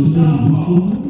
healing upon